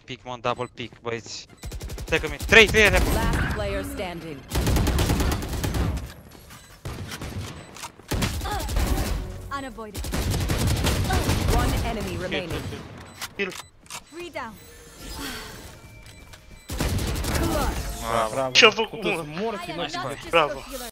Pick one double pick, băieți. Take me. 3, 3 rep. Last player standing. Unavoidable. One enemy remaining. Three down. Bravo. Ce-a făcut, Bravo.